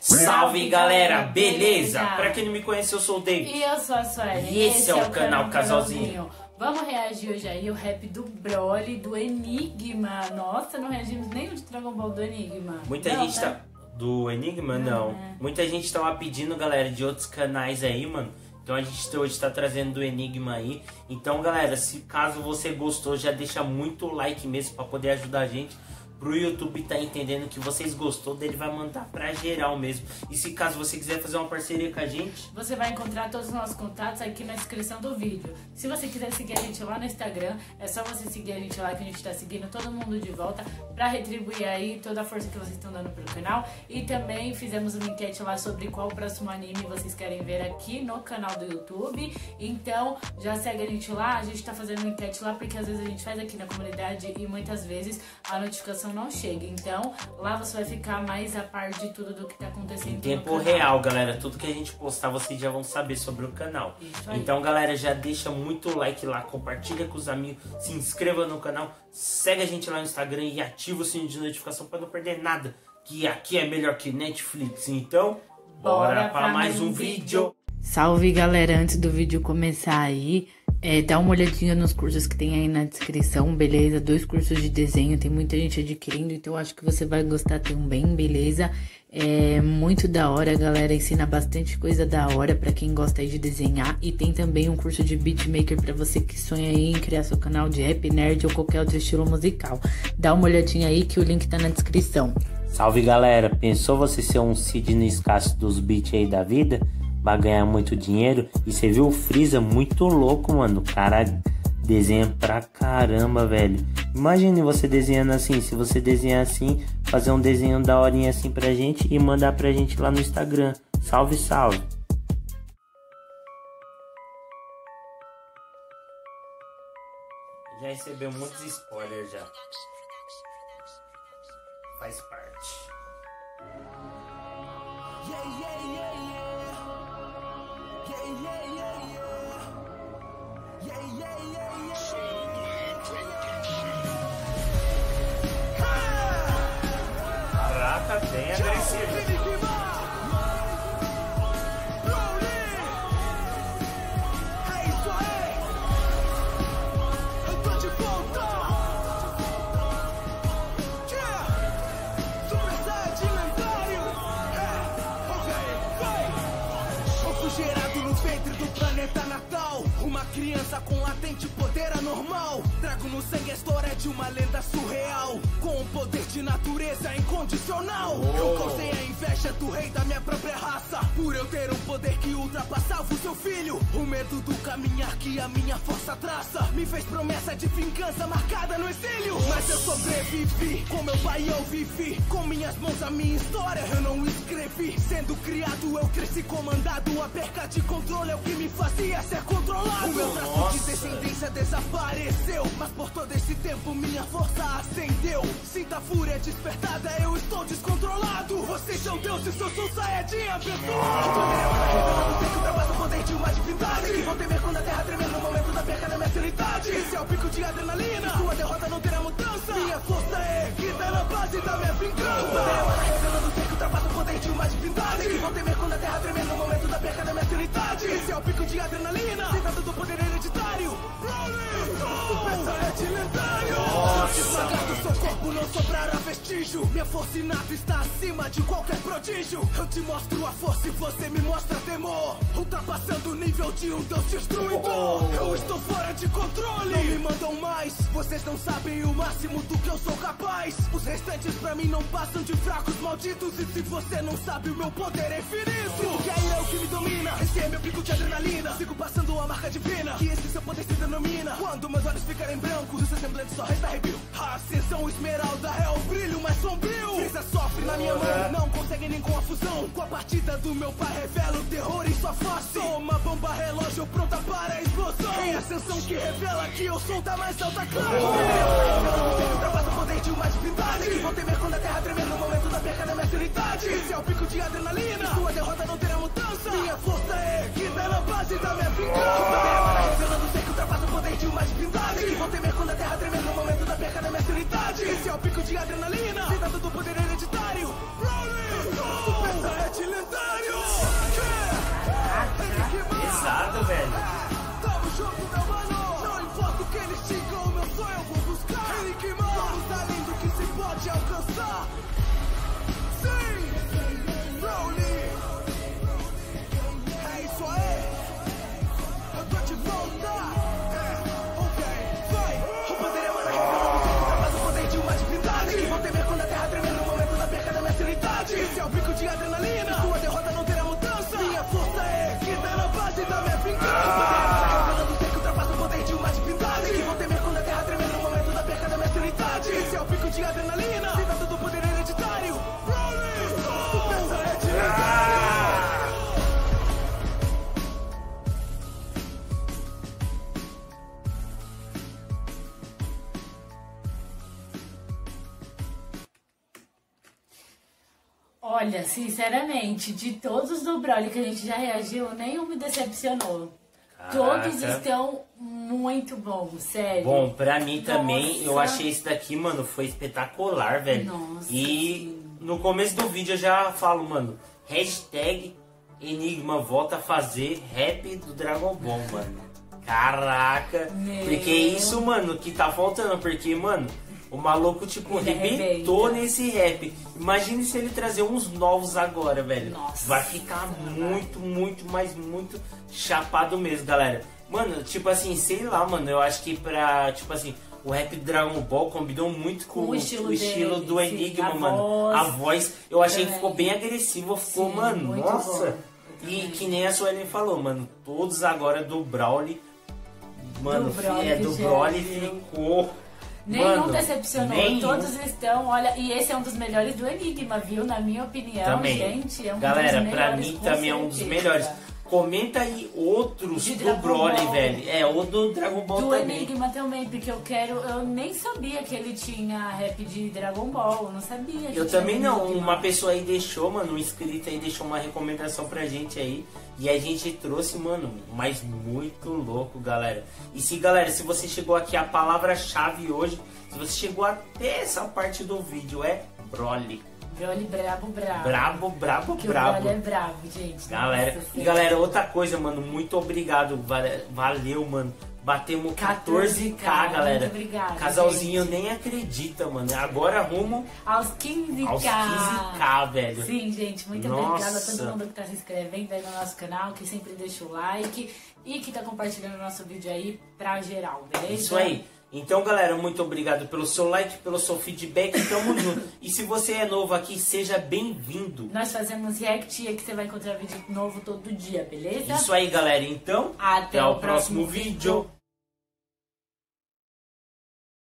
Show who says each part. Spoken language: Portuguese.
Speaker 1: Salve galera, beleza? Pra quem não me conhece, eu sou o David.
Speaker 2: E eu sou a Sueli.
Speaker 1: E esse, é, o canal Casalzinho.
Speaker 2: Vamos reagir hoje aí o rap do Broly, do Enigma. Nossa, não reagimos nem o de Dragon Ball do Enigma.
Speaker 1: Muita
Speaker 2: Não,
Speaker 1: gente
Speaker 2: né?
Speaker 1: tá. Do Enigma, não.
Speaker 2: é.
Speaker 1: Muita gente tava pedindo, galera, de outros canais aí, mano. Então a gente hoje tá trazendo do Enigma aí. Então, galera, se caso você gostou, já deixa muito like mesmo pra poder ajudar a gente. Pro YouTube tá entendendo que vocês gostou dele, vai mandar pra geral mesmo. E se caso você quiser fazer uma parceria com a gente,
Speaker 2: Você vai encontrar todos os nossos contatos aqui na descrição do vídeo. Se você quiser seguir a gente lá no Instagram, é só você seguir a gente lá que a gente tá seguindo todo mundo de volta pra retribuir aí toda a força que vocês estão dando pro canal. E também fizemos uma enquete lá sobre qual o próximo anime vocês querem ver aqui no canal do YouTube. Então já segue a gente lá, a gente tá fazendo uma enquete lá porque às vezes a gente faz aqui na comunidade e muitas vezes a notificação não chega. Então lá você vai ficar mais a par de tudo do que tá acontecendo
Speaker 1: em
Speaker 2: no
Speaker 1: tempo
Speaker 2: canal.
Speaker 1: real, galera, tudo que a gente postar, vocês já vão saber sobre o canal.
Speaker 2: Isso aí.
Speaker 1: Então, galera, já deixa muito like lá, compartilha com os amigos, se inscreva no canal, segue a gente lá no Instagram e ativa o sininho de notificação para não perder nada. Que aqui é melhor que Netflix. Então, bora, para mais um vídeo.
Speaker 2: Salve galera, antes do vídeo começar aí, é, dá uma olhadinha nos cursos que tem aí na descrição, beleza? Dois cursos de desenho, tem muita gente adquirindo, então acho que você vai gostar também, beleza? É muito da hora, galera, ensina bastante coisa da hora pra quem gosta aí de desenhar e tem também um curso de beatmaker pra você que sonha aí em criar seu canal de rap, nerd ou qualquer outro estilo musical. Dá uma olhadinha aí que o link tá na descrição.
Speaker 1: Salve galera, pensou você ser um Sidney escasso dos beats aí da vida? Vai ganhar muito dinheiro? E você viu o Freeza muito louco, mano. O cara desenha pra caramba, velho. Imagine você desenhando assim. Se você desenhar assim, fazer um desenho da horinha assim pra gente e mandar pra gente lá no Instagram. Salve, salve. Já recebeu muitos spoilers já. Faz parte. Caraca, bem agressivo.
Speaker 3: Vai. Refrigerado no ventre do planeta natal. Uma criança com latente poder anormal. Trago no sangue a história de uma lenda surreal. Com um poder de natureza incondicional. Eu causei a inveja do rei da minha própria raça. Por eu ter um poder que ultrapassava o seu filho. O medo do caminhar que a minha força traça. Me fez promessa de vingança marcada no exílio. Mas eu sobrevivi. Com meu pai eu vivi. Com minhas mãos a minha história eu não escrevi. Sendo criado eu cresci comandado. A perca de controle é o que me fazia ser controlado. O meu traço de descendência desapareceu. Mas por todo esse tempo minha força acendeu. Sinta a fúria despertada, eu estou descontrolado. Vocês são deuses, eu sou Saiyajin, a pessoa. que ultrapassa o poder de uma divindade. Que vão temer quando a terra tremer no momento da perca da minha sanidade. Esse é o pico de adrenalina. Sua derrota não terá mudança. Minha força é erguida na base da minha vingança. Ser ultrapassa o poder de uma divindade. Que vão temer quando a terra tremer no momento da perca da minha sanidade. Esse é o pico de adrenalina. Sentado do poder hereditário. Super Saiyajin lendário. Devagar do seu corpo não sobrará vestígio. Minha força inata está acima de qualquer prodígio. Eu te mostro a força e você me mostra temor. Ultrapassando o nível de um deus destruidor. Eu estou fora de controle. Não me mandam mais. Vocês não sabem o máximo do que eu sou capaz. Os restantes pra mim não passam de fracos malditos. E se você não sabe, o meu poder é infinito. Que é eu que me domina. Esse é meu pico de adrenalina. Sigo passando a marca divina. Que esse seu poder se denomina. Quando meus olhos ficarem brancos, o seu semblante só resta arrepio. A ascensão esmeralda é o brilho mais sombrio. Frieza sofre na minha mão, não consegue nem com a fusão. Com a partida do meu pai, revela o terror em sua face. Sou uma bomba relógio pronta para a explosão. Em ascensão que revela que eu sou da mais alta classe. Ultrapassa o poder de uma divindade. Que vão temer quando a terra tremer no momento da perca da minha sanidade. Esse é o pico de adrenalina. Sua derrota não terá mudança. Minha força é erguida na base da minha vingança. Revelando ser que ultrapassa o potente, o mais pintado. E que vão temer quando a terra tremer no momento da perca da maturidade. Esse é o pico de adrenalina, cidade do poder hereditário. Rolling, Super Saiyajin lendário.
Speaker 1: Pesado, velho.
Speaker 2: Olha, sinceramente, de todos do Broly que a gente já reagiu, nenhum me decepcionou. Todos
Speaker 1: Caraca.
Speaker 2: estão muito bons, sério.
Speaker 1: Bom, pra mim também,
Speaker 2: Nossa.
Speaker 1: eu achei esse daqui, mano, foi espetacular, velho.
Speaker 2: Nossa,
Speaker 1: E no começo do vídeo eu já falo, mano, hashtag Enigma volta a fazer rap do Dragon Ball, mano. Caraca,
Speaker 2: Meu.
Speaker 1: porque é isso, mano, que tá faltando, porque, mano, o maluco, tipo,
Speaker 2: Ele
Speaker 1: arrebentou
Speaker 2: arrebenta.
Speaker 1: nesse rap. Imagine se ele trazer uns novos agora, velho.
Speaker 2: Nossa.
Speaker 1: Vai ficar muito, muito, mas muito chapado mesmo, galera. Mano, tipo assim, sei lá, mano, eu acho que pra, tipo assim, o rap do Dragon Ball combinou muito com,
Speaker 2: Com o estilo
Speaker 1: o estilo
Speaker 2: dele,
Speaker 1: do
Speaker 2: sim,
Speaker 1: Enigma,
Speaker 2: a
Speaker 1: mano.
Speaker 2: voz
Speaker 1: a voz, eu achei que
Speaker 2: também.
Speaker 1: ficou bem agressivo, ficou,
Speaker 2: Sim,
Speaker 1: mano, nossa.
Speaker 2: bom.
Speaker 1: E que nem a Suelen falou, mano, todos agora do Brawly, mano,
Speaker 2: Do Broly,
Speaker 1: é, do. Broly ficou.
Speaker 2: Nenhum
Speaker 1: mano,
Speaker 2: decepcionou, todos estão, olha, e esse é um dos melhores do Enigma, viu? Na minha opinião,
Speaker 1: Também.
Speaker 2: gente, é um
Speaker 1: Galera,
Speaker 2: dos
Speaker 1: pra mim também é um dos
Speaker 2: certeza.
Speaker 1: melhores. Comenta aí outros
Speaker 2: De
Speaker 1: do
Speaker 2: Dragon
Speaker 1: Broly,
Speaker 2: Ball.
Speaker 1: velho. É, o do Dragon Ball
Speaker 2: Do
Speaker 1: também.
Speaker 2: Enigma também, porque eu quero. Eu nem sabia que ele tinha rap de Dragon Ball. Eu não sabia.
Speaker 1: Eu também não.
Speaker 2: Enigma.
Speaker 1: Uma pessoa aí deixou, mano, um inscrito aí deixou uma recomendação pra gente aí. E a gente trouxe, mano, mas muito louco, galera. E se, galera, se você chegou aqui, a palavra-chave hoje, se você chegou até essa parte do vídeo, é Broly.
Speaker 2: Broly brabo, brabo.
Speaker 1: Brabo, brabo, brabo.
Speaker 2: o Broly é brabo, gente.
Speaker 1: Galera, e galera, outra coisa, mano, muito obrigado, vale- valeu, mano. Batemos 14k,
Speaker 2: 14K,
Speaker 1: galera.
Speaker 2: muito obrigada,
Speaker 1: Casalzinho
Speaker 2: gente.
Speaker 1: nem acredita, mano. Agora rumo
Speaker 2: Aos 15k.
Speaker 1: aos 15k, velho.
Speaker 2: Sim, gente, muito
Speaker 1: Nossa.
Speaker 2: obrigada a todo mundo que tá se inscrevendo aí no nosso canal, que sempre deixa o like e que tá compartilhando o nosso vídeo aí pra geral, beleza?
Speaker 1: Isso aí. Então, galera, muito obrigado pelo seu like, pelo seu feedback. Tamo junto. E se você é novo aqui, seja bem-vindo.
Speaker 2: Nós fazemos react e aqui você vai encontrar vídeo novo todo dia, beleza?
Speaker 1: Isso aí, galera. Então,
Speaker 2: Até
Speaker 1: até
Speaker 2: o
Speaker 1: o próximo
Speaker 2: próximo
Speaker 1: vídeo.
Speaker 2: vídeo.